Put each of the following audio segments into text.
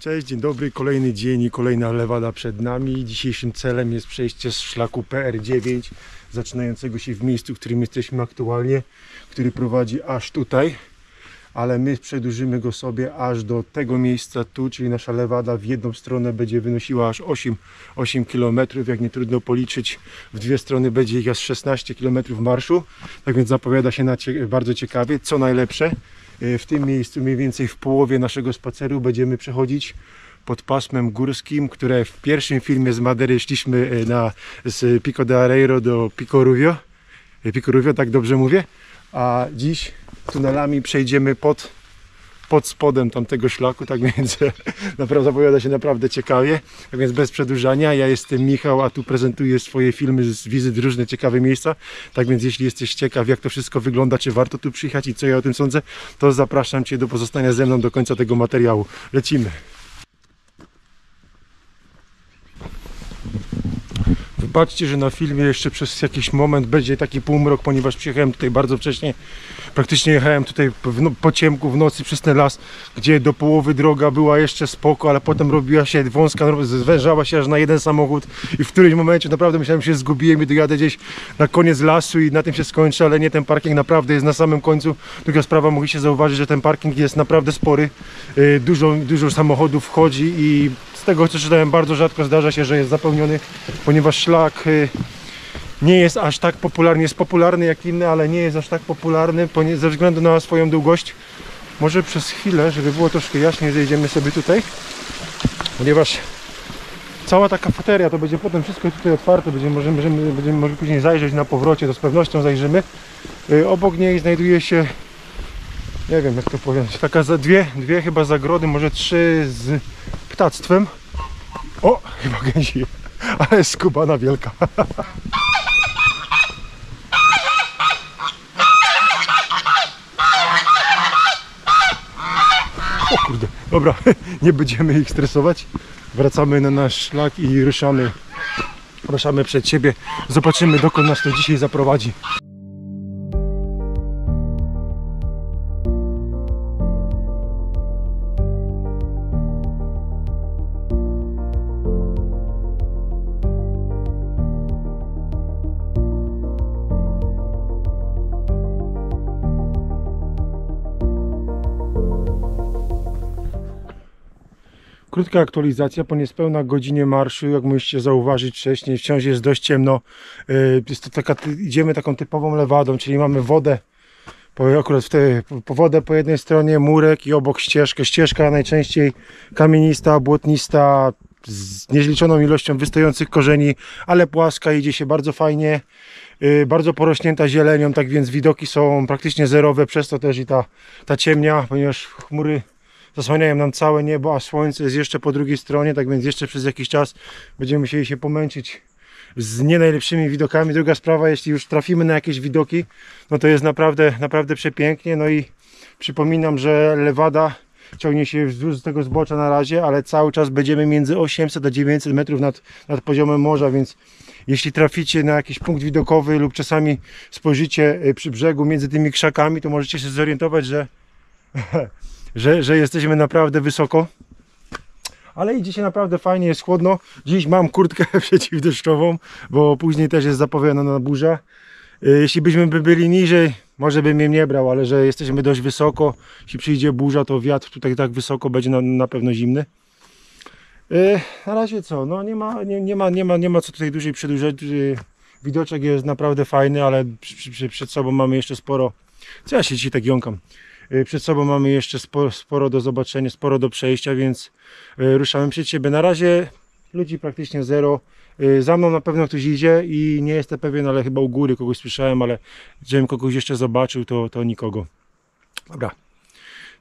Cześć, dzień dobry, kolejny dzień i kolejna lewada przed nami. Dzisiejszym celem jest przejście z szlaku PR9, zaczynającego się w miejscu, w którym jesteśmy aktualnie, który prowadzi aż tutaj, ale my przedłużymy go sobie aż do tego miejsca tu, czyli nasza lewada w jedną stronę będzie wynosiła aż 8, 8 km, jak nie trudno policzyć, w dwie strony będzie ich aż 16 km marszu, tak więc zapowiada się na cie, bardzo ciekawie, co najlepsze. E, W tym miejscu, mniej więcej w połowie naszego spaceru, będziemy przechodzić pod pasmem górskim, które w pierwszym filmie z Madery szliśmy e, na, z Pico de Areiro do Pico Rubio. E, Pico Rubio, tak dobrze mówię? A dziś tunelami przejdziemy pod, pod spodem tamtego szlaku, tak więc naprawdę zapowiada się naprawdę ciekawie. Tak więc bez przedłużania, ja jestem Michał, a tu prezentuję swoje filmy z wizyt różne ciekawe miejsca. Tak więc jeśli jesteś ciekaw, jak to wszystko wygląda, czy warto tu przyjechać i co ja o tym sądzę, to zapraszam Cię do pozostania ze mną do końca tego materiału. Lecimy. Wybaczcie, że na filmie jeszcze przez jakiś moment będzie taki półmrok, ponieważ przyjechałem tutaj bardzo wcześnie. Praktycznie jechałem tutaj w no, po ciemku w nocy przez ten las, gdzie do połowy droga była jeszcze spoko, ale potem robiła się wąska, zwężała się aż na jeden samochód i w którymś momencie naprawdę myślałem, że się zgubiłem i dojadę gdzieś na koniec lasu i na tym się skończy, ale nie, ten parking naprawdę jest na samym końcu. Druga sprawa, mogliście zauważyć, że ten parking jest naprawdę spory. Yy, Dużo, dużo samochodów wchodzi i tego co czytałem bardzo rzadko zdarza się, że jest zapełniony, ponieważ szlak yy, nie jest aż tak popularny, jest popularny jak inne, ale nie jest aż tak popularny ze względu na swoją długość. Może przez chwilę, żeby było troszkę jaśniej, zejdziemy sobie tutaj, ponieważ cała ta kafeteria to będzie potem wszystko tutaj otwarte, będziemy, możemy, będziemy, później zajrzeć na powrocie, to z pewnością zajrzymy. Yy, Obok niej znajduje się, nie wiem jak to powiedzieć, taka dwie, dwie chyba zagrody, może trzy z ptactwem. O, chyba gęsi, ale skubana wielka. O kurde, dobra, nie będziemy ich stresować. Wracamy na nasz szlak i ruszamy, ruszamy przed siebie. Zobaczymy dokąd nas to dzisiaj zaprowadzi. Krótka aktualizacja po niespełna godzinie marszu, jak mogliście zauważyć wcześniej, wciąż jest dość ciemno. Yy, Jest to taka, idziemy taką typową lewadą, czyli mamy wodę, po, akurat w te, po wodę po jednej stronie, murek i obok ścieżkę. Ścieżka najczęściej kamienista, błotnista, z niezliczoną ilością wystających korzeni, ale płaska, idzie się bardzo fajnie. Yy, bardzo porośnięta zielenią, tak więc widoki są praktycznie zerowe, przez to też i ta, ta ciemnia, ponieważ chmury zasłaniają nam całe niebo, a słońce jest jeszcze po drugiej stronie, tak więc jeszcze przez jakiś czas będziemy musieli się pomęczyć z nie najlepszymi widokami. Druga sprawa, jeśli już trafimy na jakieś widoki, no to jest naprawdę, naprawdę przepięknie. No i przypominam, że lewada ciągnie się wzdłuż tego zbocza na razie, ale cały czas będziemy między 800 a 900 metrów nad, nad poziomem morza, więc jeśli traficie na jakiś punkt widokowy lub czasami spojrzycie y, przy brzegu między tymi krzakami, to możecie się zorientować, że że, że jesteśmy naprawdę wysoko. Ale idzie się naprawdę fajnie, jest chłodno. Dziś mam kurtkę przeciwdeszczową, bo później też jest zapowiadana burza. Y, Jeśli byśmy by byli niżej, może bym jej nie brał, ale że jesteśmy dość wysoko. Jeśli przyjdzie burza, to wiatr tutaj tak wysoko będzie na, na pewno zimny. Y, Na razie co, no nie ma, nie, nie ma, nie ma, nie ma co tutaj dłużej przedłużać. Y, Widoczek jest naprawdę fajny, ale przed sobą mamy jeszcze sporo. Co ja się dzisiaj tak jąkam? Y, Przed sobą mamy jeszcze sporo, do zobaczenia, sporo do przejścia, więc y, ruszamy przed siebie. Na razie ludzi praktycznie zero. Y, Za mną na pewno ktoś idzie i nie jestem pewien, ale chyba u góry kogoś słyszałem, ale żebym kogoś jeszcze zobaczył, to, to nikogo. Dobra.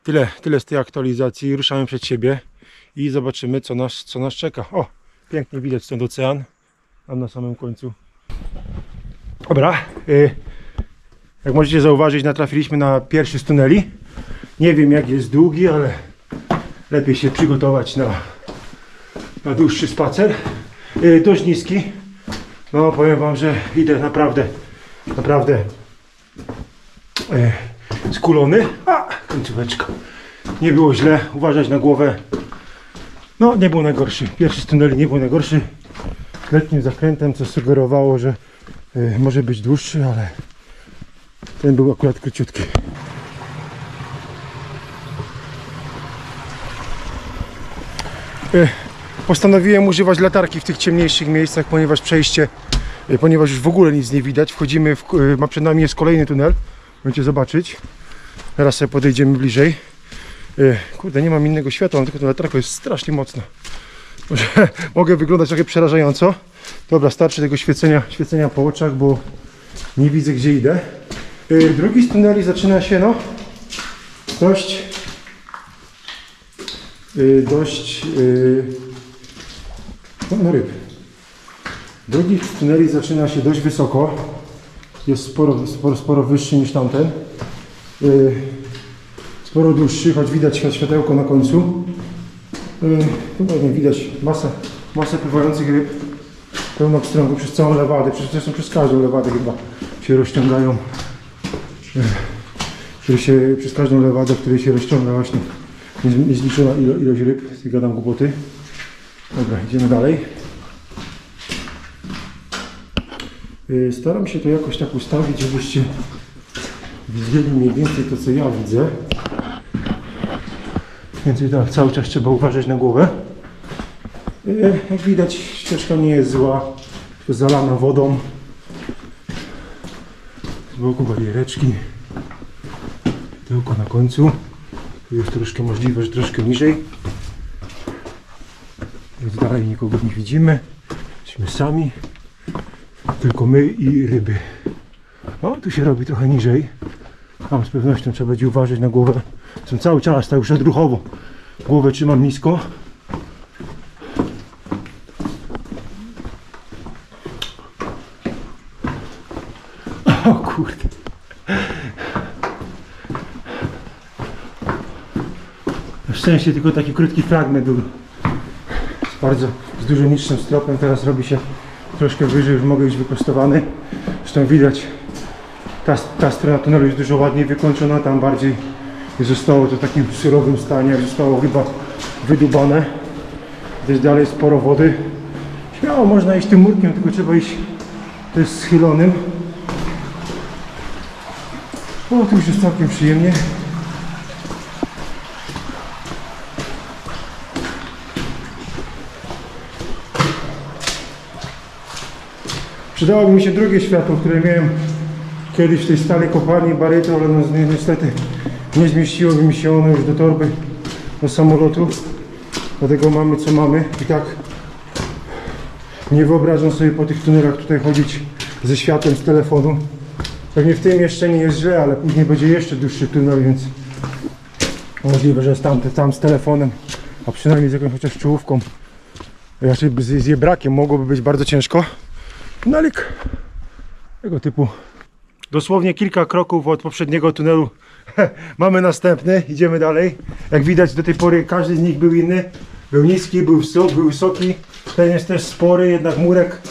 Tyle, tyle z tej aktualizacji. Ruszamy przed siebie i zobaczymy, co nas, co nas czeka. O, pięknie widać stąd ocean. Tam na samym końcu. Dobra. Jak możecie zauważyć, natrafiliśmy na pierwszy z tuneli. Nie wiem jak jest długi, ale lepiej się przygotować na, na dłuższy spacer. Yy, dość niski. No powiem wam, że idę naprawdę, naprawdę yy, skulony. A, końcóweczka. Nie było źle. Uważać na głowę. No, nie był najgorszy. Pierwszy z tuneli nie był najgorszy. Letnim zakrętem, co sugerowało, że y, może być dłuższy, ale ten był akurat króciutki. Postanowiłem używać latarki w tych ciemniejszych miejscach, ponieważ przejście, y, ponieważ już w ogóle nic nie widać. Wchodzimy, w, y, ma przed nami jest kolejny tunel. Będziecie zobaczyć. Teraz sobie podejdziemy bliżej. Kurde, nie mam innego światła, tylko ta latarka jest strasznie mocna. Może mogę wyglądać trochę przerażająco. Dobra, starczy tego świecenia, świecenia po oczach, bo nie widzę gdzie idę. Drugi z tuneli zaczyna się no dość dość y, no, no ryb. Drugi z tuneli zaczyna się dość wysoko. Jest sporo, sporo, sporo wyższy niż tamten. Y, sporo dłuższy, choć widać światełko na końcu. Yy, tu ładnie widać masę, masę pływających ryb. Pełno pstrągu przez całą lewadę, przez, zresztą przez każdą lewadę chyba się rozciągają. Które się, przez każdą lewadę, w której się rozciąga właśnie niez- niezliczona ilo, ilość ryb. I gadam głupoty. Dobra, idziemy dalej. Yy, Staram się to jakoś tak ustawić, żebyście widzieli mniej więcej to, co ja widzę. Więc tak, cały czas trzeba uważać na głowę. E, Jak widać, ścieżka nie jest zła, tylko zalana wodą. Z boku bariereczki. Tylko na końcu. Jest troszkę możliwe, że troszkę niżej. Więc dalej nikogo nie widzimy. Jesteśmy sami. Tylko my i ryby. O, tu się robi trochę niżej. Tam z pewnością trzeba będzie uważać na głowę. Są cały czas tak już odruchowo. Głowę trzymam nisko. O kurde. Na szczęście tylko taki krótki fragment był. Z bardzo z dużo niższym stropem. Teraz robi się troszkę wyżej, już mogę być wyprostowany. Zresztą widać ta, ta strona tunelu jest dużo ładniej wykończona, tam bardziej zostało to w takim surowym stanie, zostało chyba wydubane. Gdzieś dalej sporo wody. Śmiało można iść tym murkiem, tylko trzeba iść też schylonym. O, tu już jest całkiem przyjemnie. Przydałoby mi się drugie światło, które miałem kiedyś w tej starej kopalni Baryto, ale no, ni- niestety nie zmieściłoby mi się ono już do torby do samolotu. Dlatego mamy co mamy. I tak nie wyobrażam sobie po tych tunelach tutaj chodzić ze światłem z telefonu. Pewnie w tym jeszcze nie jest źle, ale później będzie jeszcze dłuższy tunel, więc możliwe, że jest tam, tam z telefonem, a przynajmniej z jakąś chociaż czołówką. Raczej z, z jej brakiem mogłoby być bardzo ciężko. Tunelik tego typu Dosłownie kilka kroków od poprzedniego tunelu mamy następny, idziemy dalej. Jak widać do tej pory każdy z nich był inny. Był niski, był, wysok, był wysoki. Ten jest też spory, jednak murek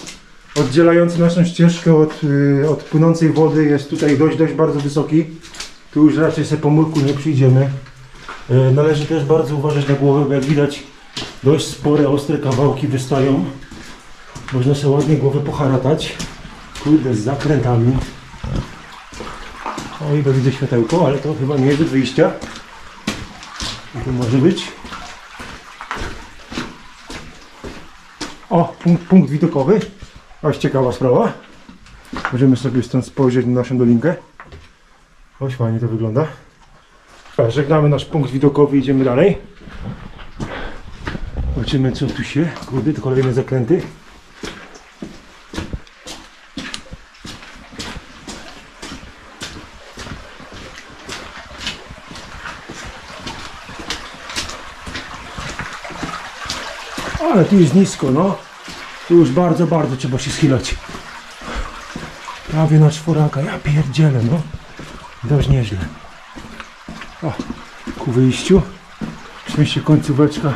oddzielający naszą ścieżkę od, y, od płynącej wody jest tutaj dość, dość bardzo wysoki. Tu już raczej sobie po murku nie przyjdziemy. Y, Należy też bardzo uważać na głowę, bo jak widać dość spore, ostre kawałki wystają. Można sobie ładnie głowę poharatać. Kurde, z zakrętami. O, i widzę światełko, ale to chyba nie jest do wyjścia. Tu może być. O, punkt, punkt widokowy. Oś ciekawa sprawa. Możemy sobie stąd spojrzeć na naszą dolinkę. Oś fajnie to wygląda. Żegnamy nasz punkt widokowy, idziemy dalej. Zobaczymy co tu się. Kurde, to kolejne zakręty. Ale tu jest nisko, no. Tu już bardzo, bardzo trzeba się schylać. Prawie na czworaka. Ja pierdzielę, no. Dość nieźle. O, ku wyjściu. Oczywiście końcóweczka.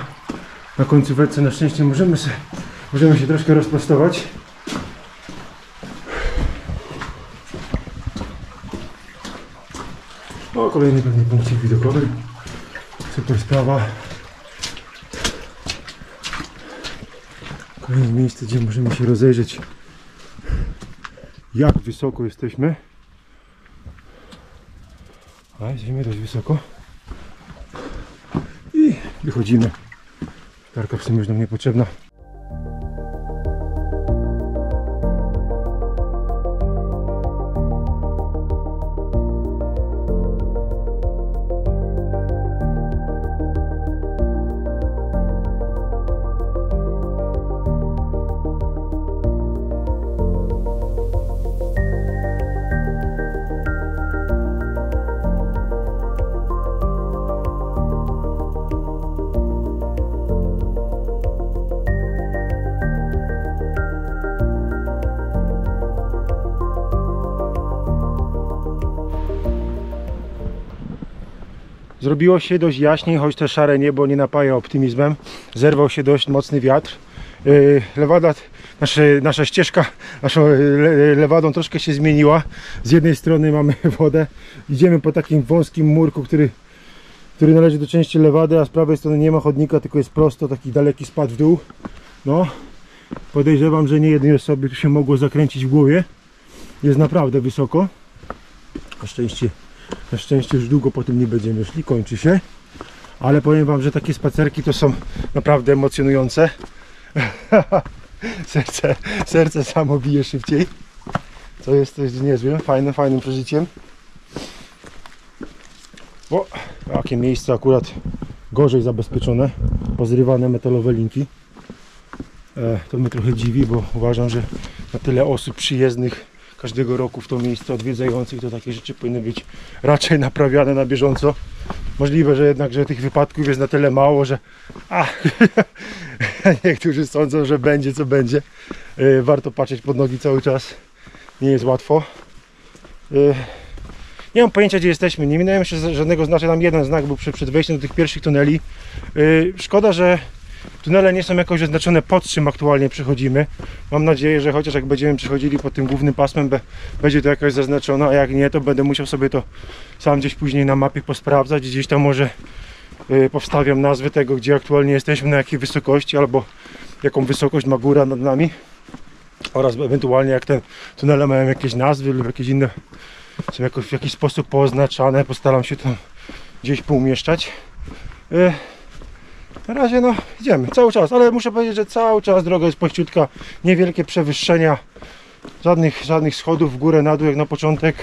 Na końcóweczce na szczęście możemy, se, możemy się troszkę rozprostować. O, kolejny pewnie punkcik widokowy. Super sprawa. Kolejne miejsce, gdzie możemy się rozejrzeć jak wysoko jesteśmy. A jesteśmy dość wysoko. I wychodzimy. Tarka w sumie już nam niepotrzebna. Zrobiło się dość jaśniej, choć te szare niebo nie napaja optymizmem. Zerwał się dość mocny wiatr. Yy, Lewada, nasze, nasza ścieżka naszą le, lewadą troszkę się zmieniła. Z jednej strony mamy wodę, idziemy po takim wąskim murku, który, który należy do części lewady, a z prawej strony nie ma chodnika, tylko jest prosto, taki daleki spad w dół. No, podejrzewam, że nie jednej osobie tu się mogło zakręcić w głowie. Jest naprawdę wysoko. Na szczęście na szczęście już długo po tym nie będziemy szli, kończy się. Ale powiem Wam, że takie spacerki to są naprawdę emocjonujące. serce, serce samo bije szybciej. Co jest coś niezłym, fajnym, fajnym przeżyciem. O, jakie miejsce akurat gorzej zabezpieczone. Pozrywane metalowe linki. E, to mnie trochę dziwi, bo uważam, że na tyle osób przyjezdnych każdego roku w to miejsce odwiedzających, to takie rzeczy powinny być raczej naprawiane na bieżąco. Możliwe, że jednak, że tych wypadków jest na tyle mało, że a, niektórzy sądzą, że będzie co będzie. Yy, warto patrzeć pod nogi cały czas. Nie jest łatwo. Yy, nie mam pojęcia, gdzie jesteśmy. Nie minąłem się żadnego znaczenia. Tam jeden znak był przed, wejściem do tych pierwszych tuneli. Yy, szkoda, że Tunele nie są jakoś oznaczone pod czym aktualnie przechodzimy. Mam nadzieję, że chociaż jak będziemy przechodzili pod tym głównym pasmem, będzie to jakoś zaznaczone, a jak nie, to będę musiał sobie to sam gdzieś później na mapie posprawdzać. Gdzieś tam może yy, powstawiam nazwy tego, gdzie aktualnie jesteśmy, na jakiej wysokości, albo jaką wysokość ma góra nad nami. Oraz ewentualnie jak te tunele mają jakieś nazwy lub jakieś inne są jakoś w jakiś sposób pooznaczane, postaram się tam gdzieś poumieszczać. Yy, na razie no idziemy cały czas, ale muszę powiedzieć, że cały czas droga jest pościutka, niewielkie przewyższenia, żadnych, żadnych schodów w górę, na dół jak na początek.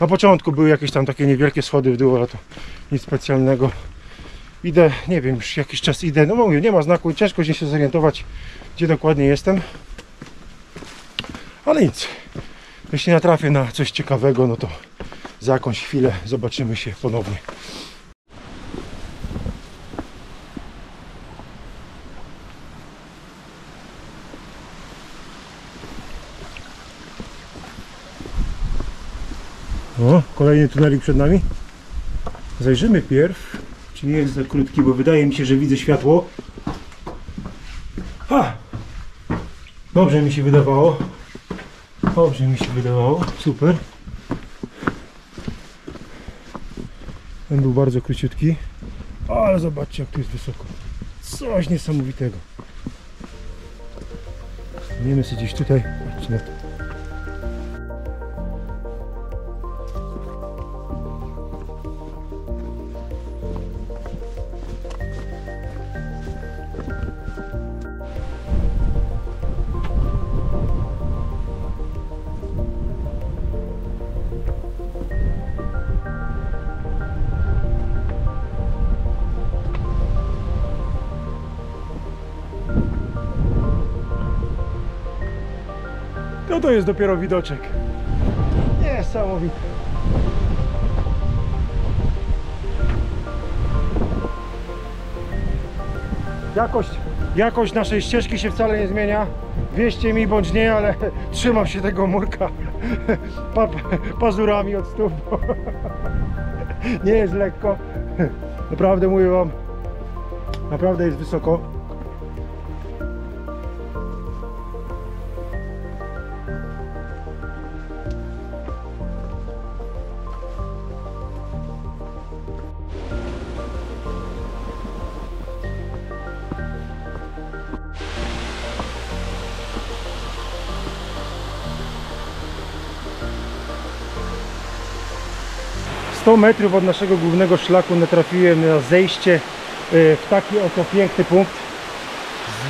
Na początku były jakieś tam takie niewielkie schody w dół, ale to nic specjalnego. Idę, nie wiem, już jakiś czas idę, no mówię, nie ma znaku, ciężko się zorientować, gdzie dokładnie jestem. Ale nic, jeśli natrafię na coś ciekawego, no to za jakąś chwilę zobaczymy się ponownie. O, kolejny tunelik przed nami. Zajrzymy pierw, czy nie jest za krótki, bo wydaje mi się, że widzę światło. Ha! Dobrze mi się wydawało. Dobrze mi się wydawało. Super. Ten był bardzo króciutki. Ale zobaczcie, jak tu jest wysoko. Coś niesamowitego. Wiemy sobie gdzieś tutaj. Patrzcie na to. To jest dopiero widoczek. Niesamowity. Jakość, jakość naszej ścieżki się wcale nie zmienia. Wieście mi bądź nie, ale trzymam się tego murka pa, pazurami od stóp. nie jest lekko. Naprawdę mówię wam, naprawdę jest wysoko. Metrów od naszego głównego szlaku natrafiłem na zejście e, w taki oto piękny punkt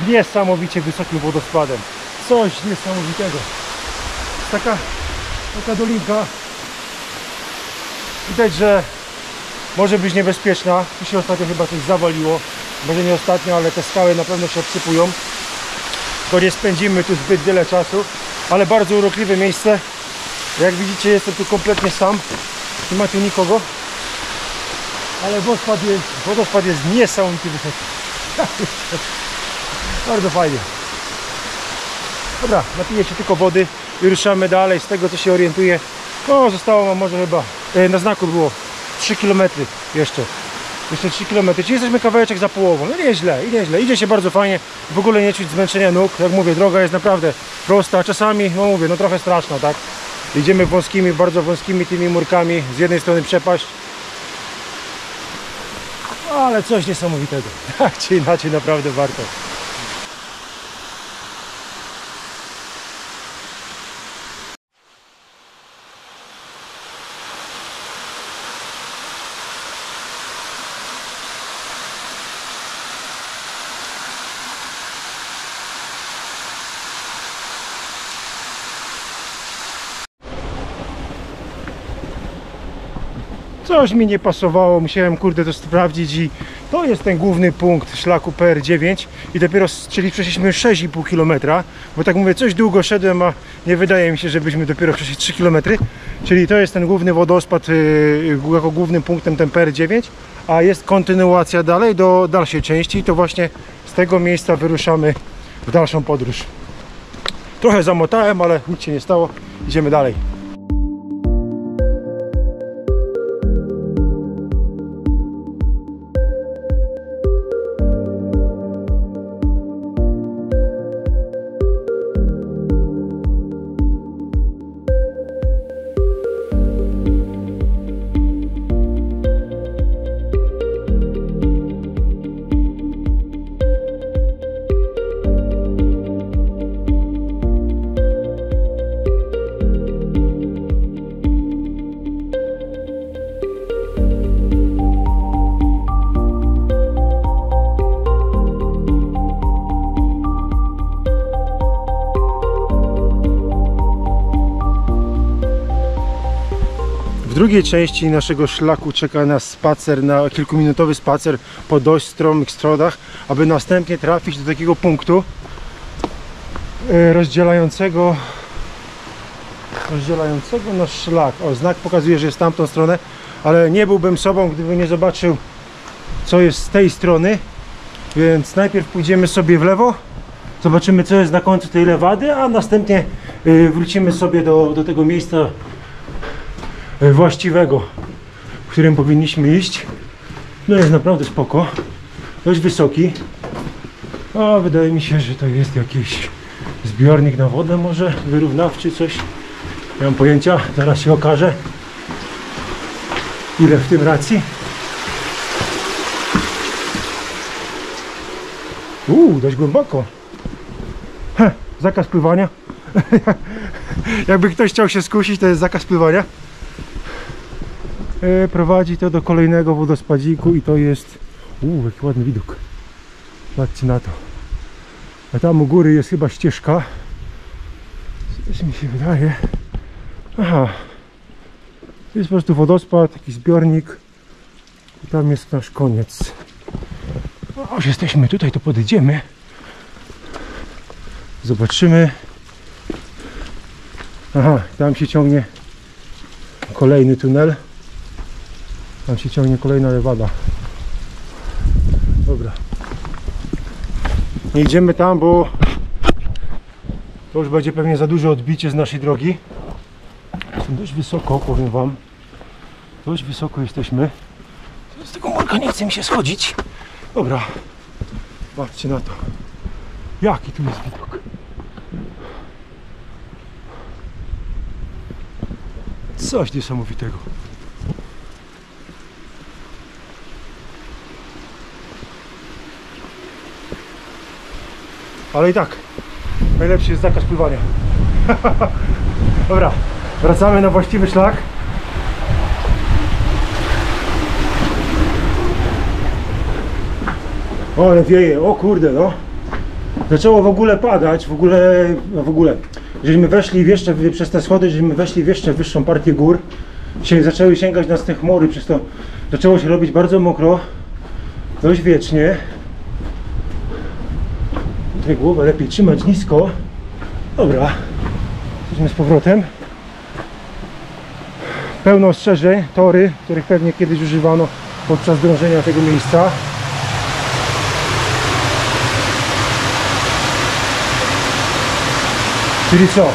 z niesamowicie wysokim wodospadem. Coś niesamowitego. Taka, taka dolinka. Widać, że może być niebezpieczna. Tu się ostatnio chyba coś zawaliło. Może nie ostatnio, ale te skały na pewno się obsypują. To nie spędzimy tu zbyt wiele czasu, ale bardzo urokliwe miejsce. Jak widzicie jestem tu kompletnie sam. Nie ma tu nikogo. Ale wodospad jest, wodospad jest niesamowity wysoki. bardzo fajnie. Dobra, napiję się tylko wody i ruszamy dalej. Z tego co się orientuję, no zostało nam może chyba, e, na znaku było 3 km jeszcze. Jeszcze 3 km, czyli jesteśmy kawałeczek za połową. No nieźle, nieźle. Idzie się bardzo fajnie. W ogóle nie czuć zmęczenia nóg. Jak mówię, droga jest naprawdę prosta. Czasami, no mówię, no trochę straszna, tak? Idziemy wąskimi, bardzo wąskimi tymi murkami. Z jednej strony przepaść. Ale coś niesamowitego. Tak czy inaczej, naprawdę warto. Coś mi nie pasowało, musiałem kurde to sprawdzić i to jest ten główny punkt szlaku PR9 i dopiero, czyli przeszliśmy 6,5 km, bo tak mówię, coś długo szedłem, a nie wydaje mi się, żebyśmy dopiero przeszli 3 km, czyli to jest ten główny wodospad yy, jako głównym punktem ten PR9, a jest kontynuacja dalej do dalszej części i to właśnie z tego miejsca wyruszamy w dalszą podróż. Trochę zamotałem, ale nic się nie stało, idziemy dalej. W drugiej części naszego szlaku czeka nas spacer, na kilkuminutowy spacer po dość stromych strodach, aby następnie trafić do takiego punktu e, rozdzielającego rozdzielającego nasz szlak. O, znak pokazuje, że jest tamtą stronę, ale nie byłbym sobą, gdybym nie zobaczył co jest z tej strony, więc najpierw pójdziemy sobie w lewo, zobaczymy co jest na końcu tej lewady, a następnie e, wrócimy sobie do, do tego miejsca właściwego, w którym powinniśmy iść. No jest naprawdę spoko. Dość wysoki. A wydaje mi się, że to jest jakiś zbiornik na wodę może, wyrównawczy coś. Nie mam pojęcia, zaraz się okaże. Ile w tym racji? Uuu, dość głęboko. Heh, zakaz pływania. Jakby ktoś chciał się skusić, to jest zakaz pływania. E, prowadzi to do kolejnego wodospadziku i to jest uuu, jaki ładny widok. Patrzcie na to. A tam u góry jest chyba ścieżka. Coś mi się wydaje. Aha. Jest po prostu wodospad, taki zbiornik. I tam jest nasz koniec. No, już jesteśmy tutaj, to podejdziemy. Zobaczymy. Aha, tam się ciągnie kolejny tunel tam się ciągnie kolejna lewada. Dobra. Nie idziemy tam, bo to już będzie pewnie za duże odbicie z naszej drogi. Jestem dość wysoko, powiem Wam. Dość wysoko jesteśmy. Z tego morka nie chce mi się schodzić. Dobra. Patrzcie na to. Jaki tu jest widok. Coś niesamowitego. ale i tak najlepszy jest zakaz pływania. Dobra wracamy na właściwy szlak. O ale wieje, o kurde no. Zaczęło w ogóle padać, w ogóle, no w ogóle. Żeśmy weszli jeszcze przez te schody, żeśmy weszli w jeszcze wyższą partię gór. Się zaczęły sięgać nas te chmury, przez to zaczęło się robić bardzo mokro dość wiecznie. Tutaj głowę lepiej trzymać nisko. Dobra. Jesteśmy z powrotem. Pełno ostrzeżeń, tory, których pewnie kiedyś używano podczas drążenia tego miejsca. Czyli co?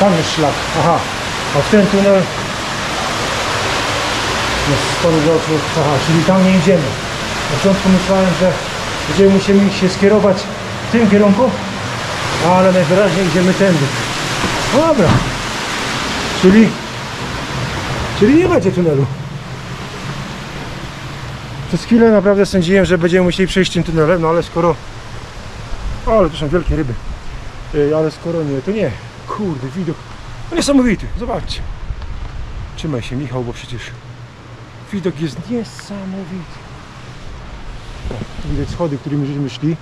Tam jest szlak. Aha. A w ten tunel jest spory oczu. Aha, czyli tam nie idziemy. Na początku myślałem, że będziemy musieli się skierować w tym kierunku, ale najwyraźniej idziemy tędy. No dobra. Czyli, czyli nie będzie tunelu. Przez chwilę naprawdę sądziłem, że będziemy musieli przejść tym tunelem, no ale skoro... O, ale to są wielkie ryby. Ej, ale skoro nie, to nie. Kurde, widok. No niesamowity, zobaczcie. Trzymaj się Michał, bo przecież widok jest niesamowity. Widać schody, którymi żeśmy szli.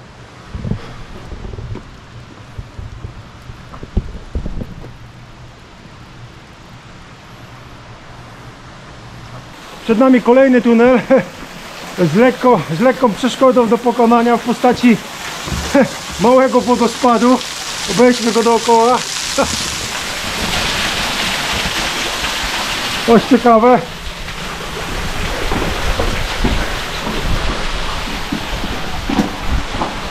Przed nami kolejny tunel z, lekko, z lekką przeszkodą do pokonania w postaci małego wodospadu. Obejdźmy go dookoła. Dość ciekawe.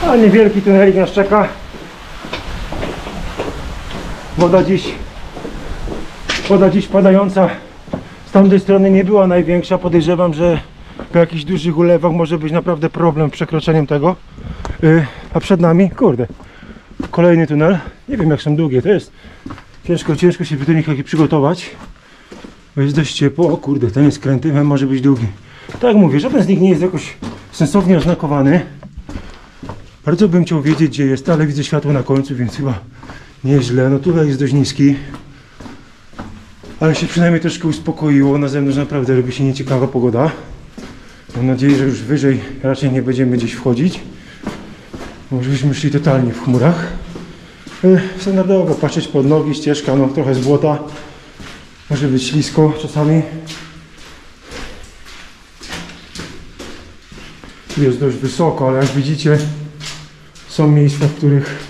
A niewielki tunelik nas czeka. Woda dziś, woda dziś padająca z tamtej strony nie była największa. Podejrzewam, że po jakichś dużych ulewach może być naprawdę problem z przekroczeniem tego. Yy, a przed nami, kurde, kolejny tunel. Nie wiem jak są długie, to jest ciężko, ciężko się do nich przygotować. Bo jest dość ciepło. O kurde, ten jest kręty, może być długi. Tak jak mówię, żaden z nich nie jest jakoś sensownie oznakowany. Bardzo bym chciał wiedzieć gdzie jest, ale widzę światło na końcu, więc chyba nieźle. No tutaj jest dość niski. Ale się przynajmniej troszkę uspokoiło. Na zewnątrz naprawdę robi się nieciekawa pogoda. Mam nadzieję, że już wyżej raczej nie będziemy gdzieś wchodzić. Może byśmy szli totalnie w chmurach. E, Standardowo patrzeć pod nogi, ścieżka, no trochę z błota. Może być ślisko czasami. Tu jest dość wysoko, ale jak widzicie są miejsca, w których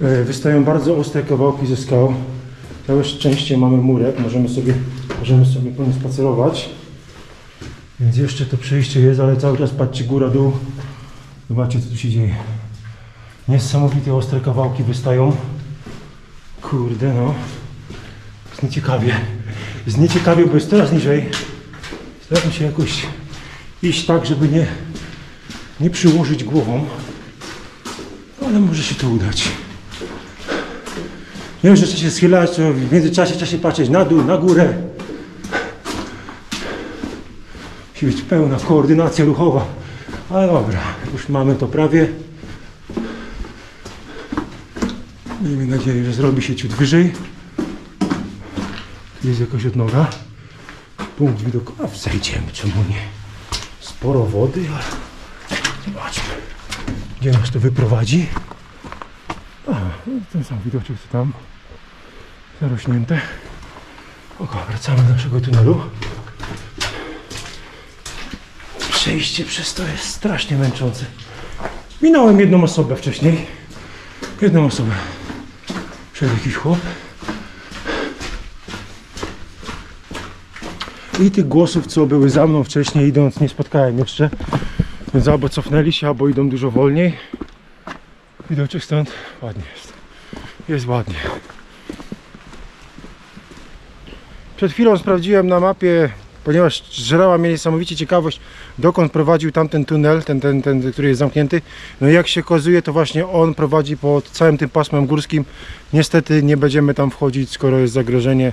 e, wystają bardzo ostre kawałki ze skał. Całe szczęście mamy murek, możemy sobie, możemy sobie po nim spacerować. Więc jeszcze to przejście jest, ale cały czas patrzcie góra, dół. Zobaczcie co tu się dzieje. Niesamowite ostre kawałki wystają. Kurde no. Jest nieciekawie. Jest nieciekawie, bo jest coraz niżej. Staram się jakoś iść tak, żeby nie, nie przyłożyć głową. Ale może się to udać. Wiem, że chcę się schylać, w międzyczasie trzeba się patrzeć na dół, na górę. Musi być pełna koordynacja ruchowa. Ale dobra, już mamy to prawie. Miejmy nadzieję, że zrobi się ciut wyżej. Jest jakaś odnoga. Punkt widokowy. A zejdziemy, czemu nie? Sporo wody, ale gdzie nas to wyprowadzi. A, ten sam widoczek co tam. Zarośnięte. Oko, wracamy do naszego tunelu. Przejście przez to jest strasznie męczące. Minąłem jedną osobę wcześniej. Jedną osobę. Przed jakiś chłop. I tych głosów, co były za mną wcześniej idąc, nie spotkałem jeszcze. Więc albo cofnęli się, albo idą dużo wolniej. Widoczek stąd ładnie jest. Jest ładnie. Przed chwilą sprawdziłem na mapie, ponieważ żerała mnie niesamowicie ciekawość, dokąd prowadził tamten tunel, ten, ten, ten, który jest zamknięty. No i jak się okazuje, to właśnie on prowadzi pod całym tym pasmem górskim. Niestety nie będziemy tam wchodzić, skoro jest zagrożenie,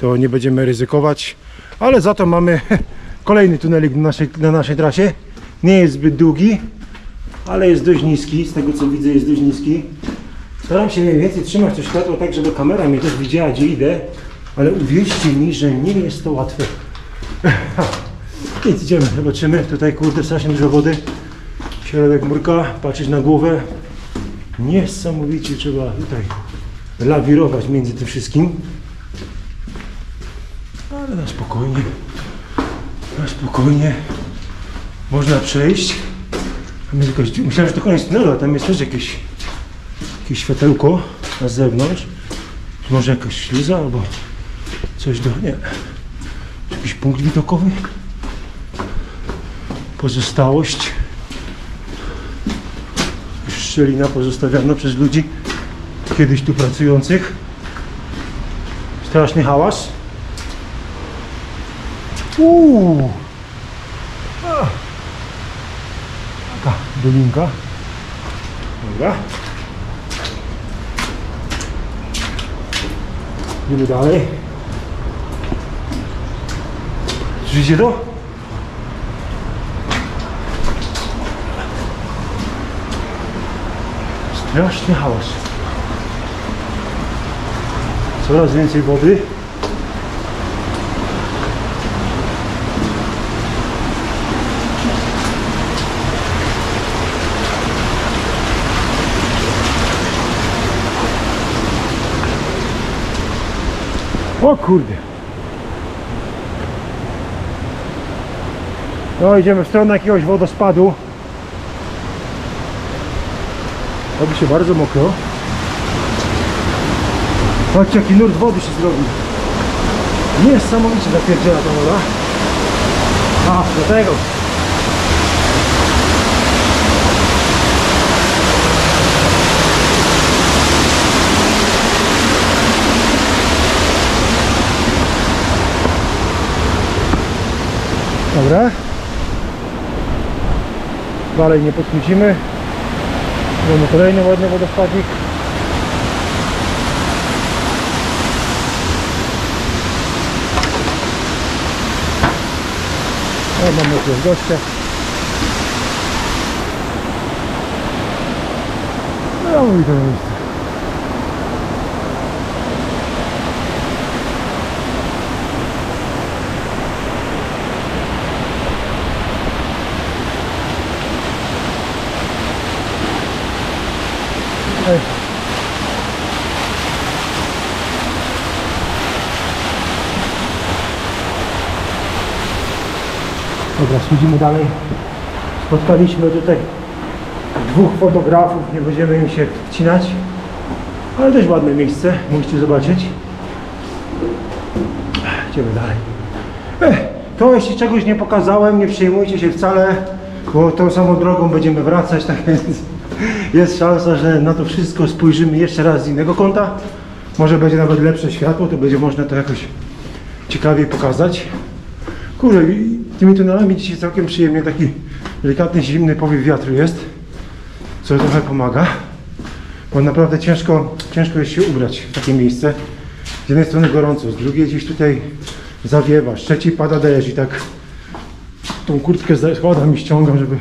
to nie będziemy ryzykować. Ale za to mamy kolejny tunelik na naszej, na naszej trasie. Nie jest zbyt długi, ale jest dość niski. Z tego co widzę, jest dość niski. Staram się mniej więcej trzymać to światło tak, żeby kamera mnie też widziała, gdzie idę. Ale uwierzcie mi, że nie jest to łatwe. Nic, idziemy, zobaczymy. Tutaj kurde strasznie dużo wody. Środek murka, patrzeć na głowę. Niesamowicie trzeba tutaj lawirować między tym wszystkim. Ale na spokojnie. Na spokojnie. Można przejść. Tam jest myślałem, że to koniec tunelu, a tam jest też jakieś, jakieś światełko na zewnątrz. Może jakaś śluza albo coś do... nie. Jakiś punkt widokowy. Pozostałość. Szczelina pozostawiona przez ludzi kiedyś tu pracujących. Straszny hałas. Uuu. A. Taka dolinka. Dobra. Idziemy dalej. Słyszycie to? Straszny hałas. Coraz więcej wody. O kurde. No idziemy w stronę jakiegoś wodospadu. Robi się bardzo mokro. Patrzcie jaki nurt wody się zrobił. Niesamowicie zapierdziela ta woda. A, do tego. Dobra. Dalej nie podchodzimy. Mamy kolejny ładny wodospadnik. O, mamy jakiegoś gościa. No, mówi to miejsce. Ej. Dobra, schodzimy dalej. Spotkaliśmy tutaj dwóch fotografów, nie będziemy im się wcinać. Ale też ładne miejsce, musicie zobaczyć. Idziemy dalej. Ech, to jeśli czegoś nie pokazałem, nie przejmujcie się wcale, bo tą samą drogą będziemy wracać, tak więc jest szansa, że na to wszystko spojrzymy jeszcze raz z innego kąta. Może będzie nawet lepsze światło, to będzie można to jakoś ciekawiej pokazać. Kurde, tymi tunelami dzisiaj całkiem przyjemnie, taki delikatny, zimny powiew wiatru jest, co trochę pomaga, bo naprawdę ciężko, ciężko jest się ubrać w takie miejsce. Z jednej strony gorąco, z drugiej gdzieś tutaj zawiewa, z trzeciej pada deszcz i tak tą kurtkę składam i ściągam, żeby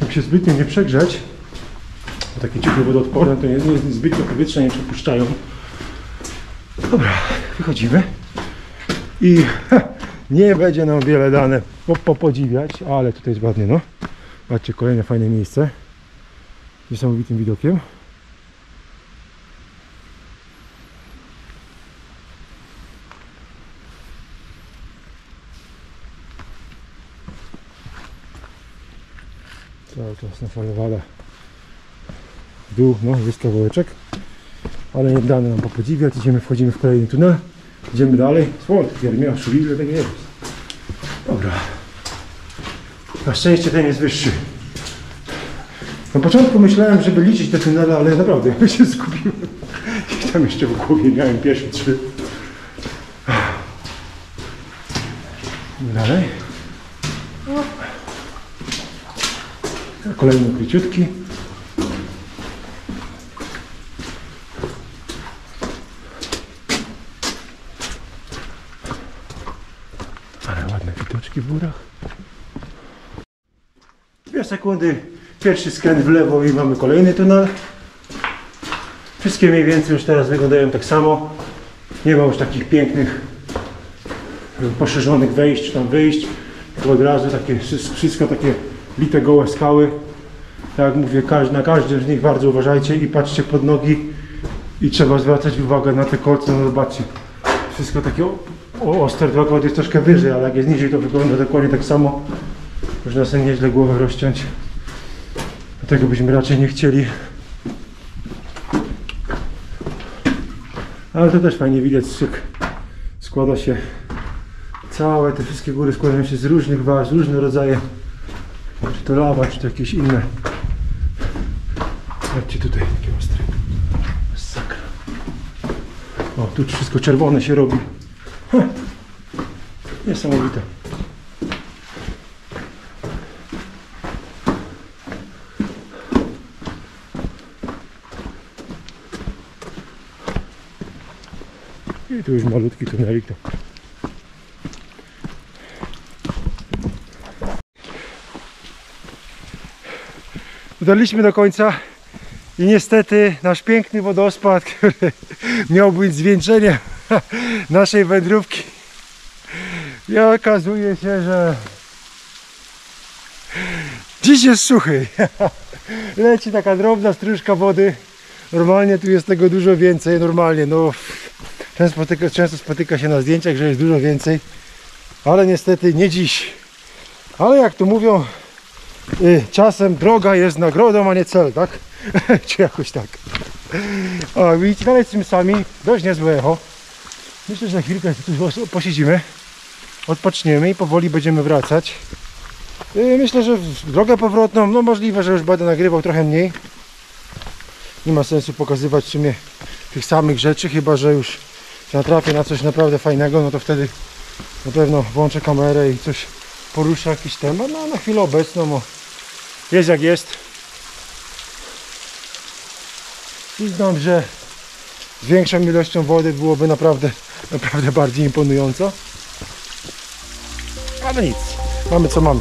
tak się zbytnio nie przegrzać. Bo takie ciuchy wodoodporne to nie, nie zbytnio powietrza nie przepuszczają. Dobra, wychodzimy i ha, nie będzie nam wiele dane po, po podziwiać, ale tutaj jest ładnie, no. Patrzcie, kolejne fajne miejsce. Niesamowitym widokiem. Cały czas nafalowana w dół, no jest kawałeczek, ale nie dane nam popodziwiać. Idziemy, wchodzimy w kolejny tunel, idziemy dalej. Słońce, wiermia, szuli, tak jest. Dobra. Na szczęście ten jest wyższy. Na początku myślałem, żeby liczyć te tunele, ale naprawdę ja się zgubiłem. I tam jeszcze w głowie miałem pierwsze trzy. Dalej. Kolejny króciutki. Ale ładne widoczki w górach. Dwie sekundy, pierwszy skręt w lewo i mamy kolejny tunel. Wszystkie mniej więcej już teraz wyglądają tak samo. Nie ma już takich pięknych, poszerzonych wejść tam wyjść. to od razu takie, wszy- wszystko takie lite gołe skały. Tak jak mówię, każdy, na każdym z nich bardzo uważajcie i patrzcie pod nogi i trzeba zwracać uwagę na te kolce, no zobaczcie, wszystko takie ostre, dwa jest troszkę wyżej, ale jak jest niżej to wygląda dokładnie tak samo. Można sobie nieźle głowę rozciąć. Tego byśmy raczej nie chcieli. Ale to też fajnie widać, jak składa się. Całe te wszystkie góry składają się z różnych warstw, różne rodzaje. Czy to lawa, czy to jakieś inne. Zobaczcie tutaj takie ostre. Sakra o, tu wszystko czerwone się robi. Heh. niesamowite tu już malutki tunelik Dotarliśmy do końca i niestety nasz piękny wodospad, który miał być zwieńczeniem naszej wędrówki i okazuje się, że dziś jest suchy. Leci taka drobna stróżka wody. Normalnie tu jest tego dużo więcej. Normalnie, no często spotyka, często spotyka się na zdjęciach, że jest dużo więcej, ale niestety nie dziś. Ale jak to mówią, Y, czasem droga jest nagrodą, a nie cel, tak? Czy jakoś tak. O, widzicie, dalej z tym sami, dość niezłe echo. Myślę, że za chwilkę tu posiedzimy, odpoczniemy i powoli będziemy wracać. Y, Myślę, że drogę powrotną, no możliwe, że już będę nagrywał trochę mniej. Nie ma sensu pokazywać w sumie tych samych rzeczy, chyba że już się natrafię na coś naprawdę fajnego, no to wtedy na pewno włączę kamerę i coś poruszę jakiś temat, no a na chwilę obecną o, jest jak jest. Przyznam, że z większą ilością wody byłoby naprawdę, naprawdę bardziej imponująco. Ale nic, mamy co mamy.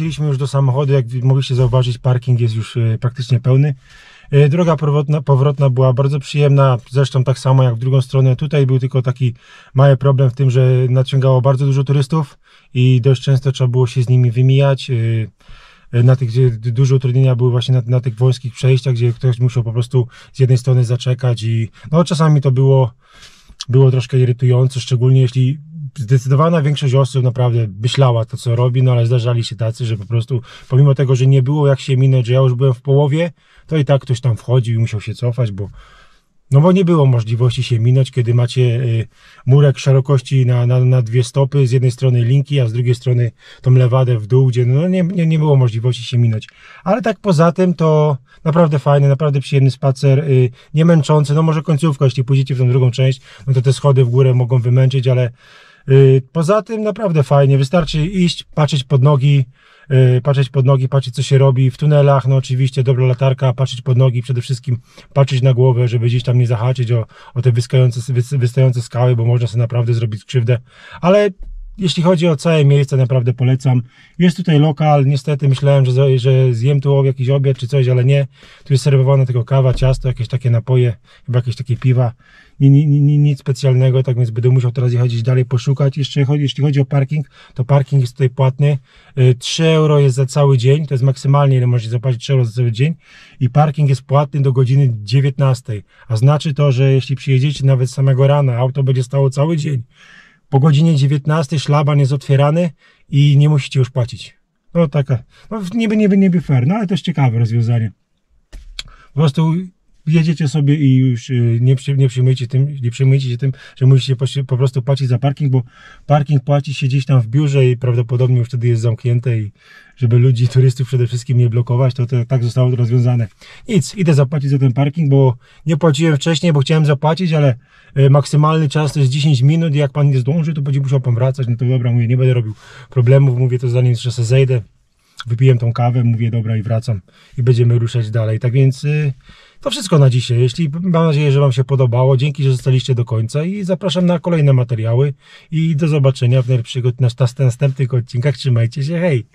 Wróciliśmy już do samochodu. Jak mogliście zauważyć, parking jest już e, praktycznie pełny. E, Droga powrotna, powrotna była bardzo przyjemna, zresztą tak samo jak w drugą stronę. Tutaj był tylko taki mały problem w tym, że nadciągało bardzo dużo turystów i dość często trzeba było się z nimi wymijać. E, Na tych, gdzie utrudnienia były właśnie na, na tych wąskich przejściach, gdzie ktoś musiał po prostu z jednej strony zaczekać i no czasami to było, było troszkę irytujące, szczególnie jeśli zdecydowana większość osób naprawdę myślała to, co robi, no ale zdarzali się tacy, że po prostu pomimo tego, że nie było jak się minąć, że ja już byłem w połowie, to i tak ktoś tam wchodził i musiał się cofać, bo no bo nie było możliwości się minąć, kiedy macie y, murek szerokości na, na, na dwie stopy, z jednej strony linki, a z drugiej strony tą lewadę w dół, gdzie no nie, nie, nie było możliwości się minąć. Ale tak poza tym to naprawdę fajny, naprawdę przyjemny spacer, y, nie męczący, no może końcówka, jeśli pójdziecie w tą drugą część, no to te schody w górę mogą wymęczyć, ale poza tym naprawdę fajnie, wystarczy iść, patrzeć pod nogi, y, patrzeć pod nogi, patrzeć co się robi w tunelach, no oczywiście dobra latarka, patrzeć pod nogi, przede wszystkim patrzeć na głowę, żeby gdzieś tam nie zahaczyć o, o te wyskające, wys- wystające skały, bo można sobie naprawdę zrobić krzywdę, ale jeśli chodzi o całe miejsce, naprawdę polecam. Jest tutaj lokal, niestety myślałem, że, że zjem tu jakiś obiad czy coś, ale nie. Tu jest serwowana tylko kawa, ciasto, jakieś takie napoje, chyba jakieś takie piwa. Ni- ni- ni- Nic specjalnego, tak więc będę musiał teraz jechać dalej poszukać. Jeszcze chodzi, jeśli chodzi o parking, to parking jest tutaj płatny. Y, 3 euro jest za cały dzień, to jest maksymalnie ile możecie zapłacić 3 euro za cały dzień. I parking jest płatny do godziny 19. A znaczy to, że jeśli przyjedziecie nawet samego rana, auto będzie stało cały dzień po godzinie 19 szlaban jest otwierany i nie musicie już płacić. No taka, no niby, niby, niby fair, no ale jest ciekawe rozwiązanie. Po prostu jedziecie sobie i już y, nie, nie, przejmujecie tym, nie się tym, że musicie po, po prostu płacić za parking, bo parking płaci się gdzieś tam w biurze i prawdopodobnie już wtedy jest zamknięte i żeby ludzi, turystów przede wszystkim nie blokować, to, to tak zostało rozwiązane. Nic, idę zapłacić za ten parking, bo nie płaciłem wcześniej, bo chciałem zapłacić, ale y, maksymalny czas to jest 10 minut i jak pan nie zdąży, to będzie musiał pan wracać, no to dobra, mówię, nie będę robił problemów, mówię to zanim jeszcze sobie zejdę, wypiłem tą kawę, mówię dobra i wracam i będziemy ruszać dalej. Tak więc y, to wszystko na dzisiaj. Jeśli mam nadzieję, że Wam się podobało, dzięki, że zostaliście do końca i zapraszam na kolejne materiały i do zobaczenia w następnych odcinkach. Trzymajcie się, hej!